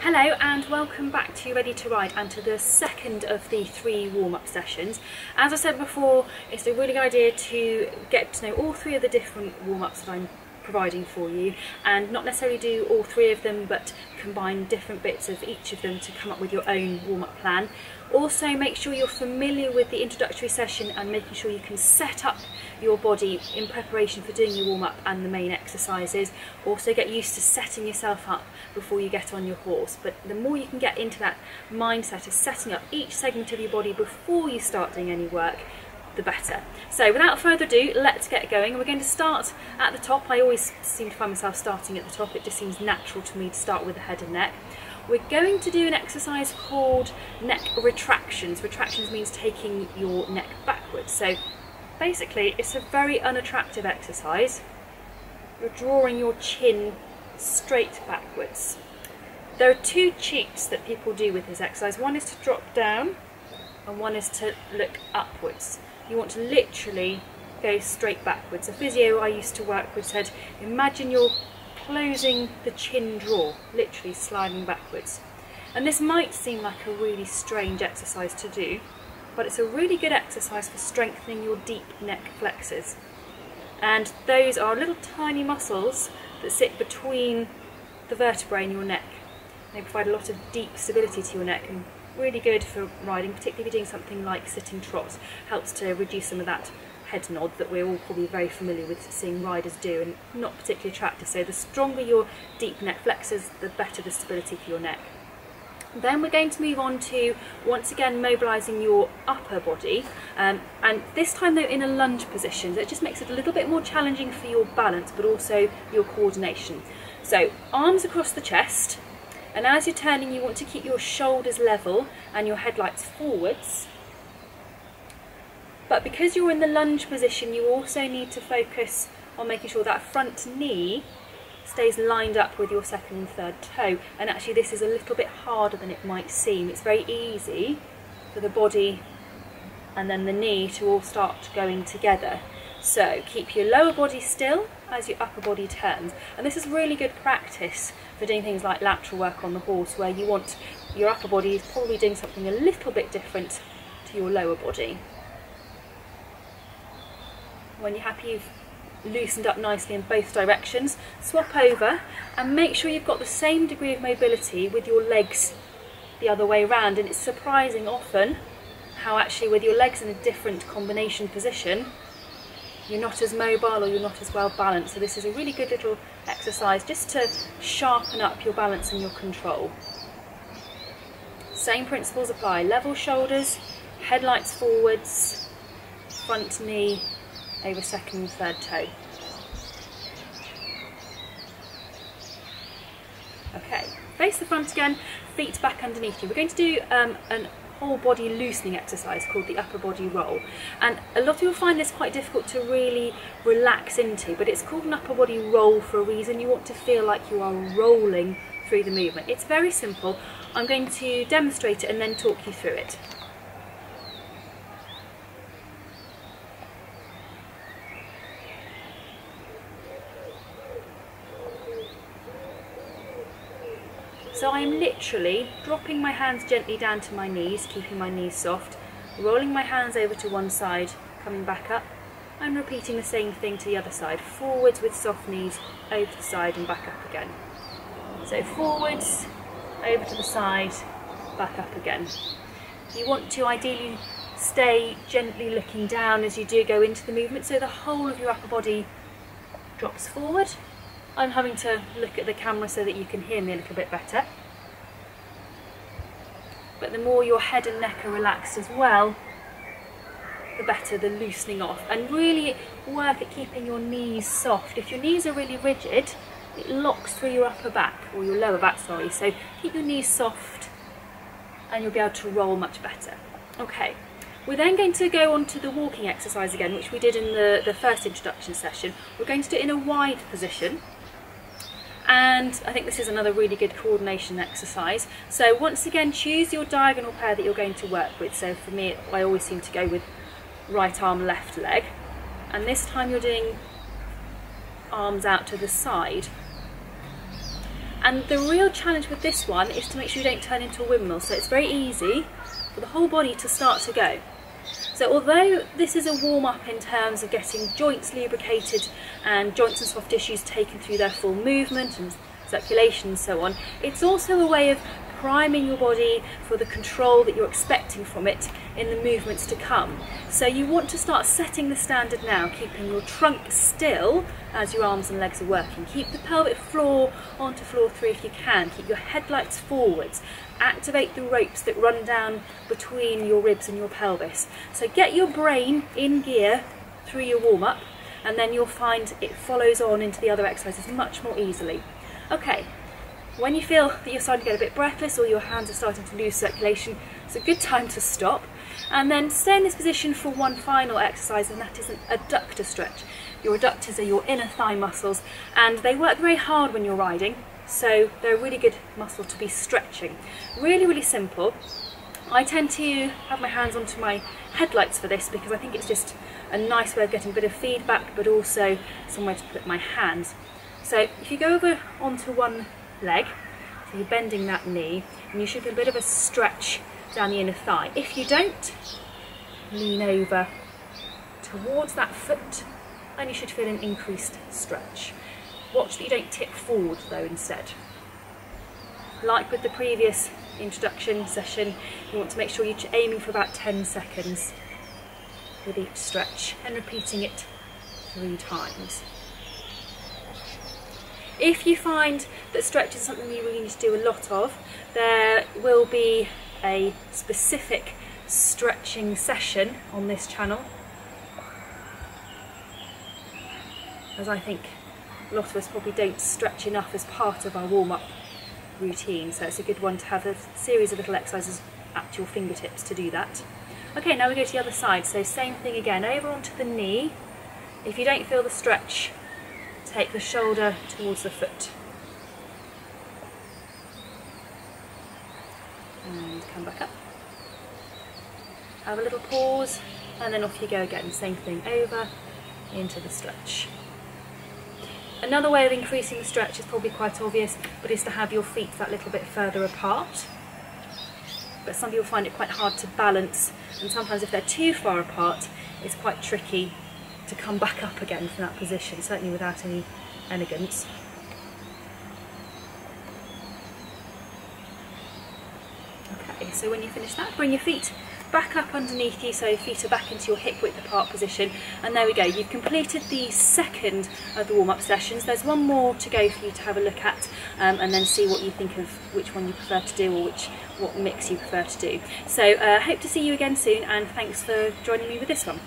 Hello and welcome back to Ready to Ride and to the second of the three warm-up sessions. As I said before, it's a really good idea to get to know all three of the different warm-ups that I'm providing for you and not necessarily do all three of them but combine different bits of each of them to come up with your own warm-up plan. Also make sure you're familiar with the introductory session and making sure you can set up your body in preparation for doing your warm-up and the main exercises. Also get used to setting yourself up before you get on your horse but the more you can get into that mindset of setting up each segment of your body before you start doing any work the better. So without further ado, let's get going. We're going to start at the top. I always seem to find myself starting at the top. It just seems natural to me to start with the head and neck. We're going to do an exercise called neck retractions. Retractions means taking your neck backwards. So basically, it's a very unattractive exercise. You're drawing your chin straight backwards. There are two cheats that people do with this exercise. One is to drop down and one is to look upwards you want to literally go straight backwards. A physio I used to work with said, imagine you're closing the chin drawer, literally sliding backwards. And this might seem like a really strange exercise to do, but it's a really good exercise for strengthening your deep neck flexors. And those are little tiny muscles that sit between the vertebrae in your neck. They provide a lot of deep stability to your neck and really good for riding, particularly if you're doing something like sitting trot. Helps to reduce some of that head nod that we're all probably very familiar with seeing riders do and not particularly attractive. So the stronger your deep neck flexors, the better the stability for your neck. Then we're going to move on to once again mobilising your upper body um, and this time though in a lunge position so it just makes it a little bit more challenging for your balance but also your coordination. So arms across the chest, and as you're turning you want to keep your shoulders level and your headlights forwards. But because you're in the lunge position you also need to focus on making sure that front knee stays lined up with your second and third toe. And actually this is a little bit harder than it might seem. It's very easy for the body and then the knee to all start going together so keep your lower body still as your upper body turns. And this is really good practice for doing things like lateral work on the horse where you want your upper body is probably doing something a little bit different to your lower body. When you're happy you've loosened up nicely in both directions, swap over and make sure you've got the same degree of mobility with your legs the other way around and it's surprising often how actually with your legs in a different combination position you're not as mobile or you're not as well balanced. So this is a really good little exercise just to sharpen up your balance and your control. Same principles apply, level shoulders, headlights forwards, front knee over second and third toe. Okay, face the front again, feet back underneath you. We're going to do um, an whole body loosening exercise called the upper body roll. And a lot of people find this quite difficult to really relax into but it's called an upper body roll for a reason. You want to feel like you are rolling through the movement. It's very simple. I'm going to demonstrate it and then talk you through it So I am literally dropping my hands gently down to my knees, keeping my knees soft, rolling my hands over to one side, coming back up, and repeating the same thing to the other side. Forwards with soft knees, over the side and back up again. So forwards, over to the side, back up again. You want to ideally stay gently looking down as you do go into the movement so the whole of your upper body drops forward I'm having to look at the camera so that you can hear me a little bit better. But the more your head and neck are relaxed as well, the better the loosening off. And really work at keeping your knees soft. If your knees are really rigid, it locks through your upper back, or your lower back, sorry. So keep your knees soft and you'll be able to roll much better. Okay, we're then going to go on to the walking exercise again, which we did in the, the first introduction session. We're going to do it in a wide position and I think this is another really good coordination exercise. So once again choose your diagonal pair that you're going to work with. So for me I always seem to go with right arm left leg and this time you're doing arms out to the side And the real challenge with this one is to make sure you don't turn into a windmill. So it's very easy for the whole body to start to go. So although this is a warm-up in terms of getting joints lubricated and joints and soft tissues taken through their full movement and circulation and so on, it's also a way of priming your body for the control that you're expecting from it in the movements to come. So you want to start setting the standard now, keeping your trunk still as your arms and legs are working. Keep the pelvic floor onto floor three if you can. Keep your headlights forwards. Activate the ropes that run down between your ribs and your pelvis. So get your brain in gear through your warm-up and then you'll find it follows on into the other exercises much more easily. Okay, when you feel that you're starting to get a bit breathless or your hands are starting to lose circulation, it's a good time to stop. And then stay in this position for one final exercise, and that is an adductor stretch. Your adductors are your inner thigh muscles, and they work very hard when you're riding, so they're a really good muscle to be stretching. Really, really simple. I tend to have my hands onto my headlights for this because I think it's just a nice way of getting a bit of feedback, but also somewhere to put my hands. So if you go over onto one leg. So you're bending that knee and you should get a bit of a stretch down the inner thigh. If you don't, lean over towards that foot and you should feel an increased stretch. Watch that you don't tip forward though instead. Like with the previous introduction session, you want to make sure you're aiming for about 10 seconds with each stretch and repeating it three times. If you find that stretch is something you really need to do a lot of, there will be a specific stretching session on this channel. As I think a lot of us probably don't stretch enough as part of our warm-up routine, so it's a good one to have a series of little exercises at your fingertips to do that. Okay, now we go to the other side, so same thing again, over onto the knee. If you don't feel the stretch take the shoulder towards the foot. And come back up. Have a little pause and then off you go again. Same thing over into the stretch. Another way of increasing the stretch is probably quite obvious, but is to have your feet that little bit further apart. But some people find it quite hard to balance, and sometimes if they're too far apart, it's quite tricky to come back up again from that position, certainly without any elegance. So when you finish that, bring your feet back up underneath you so feet are back into your hip width apart position. And there we go you've completed the second of the warm-up sessions. There's one more to go for you to have a look at um, and then see what you think of which one you prefer to do or which what mix you prefer to do. So uh, hope to see you again soon and thanks for joining me with this one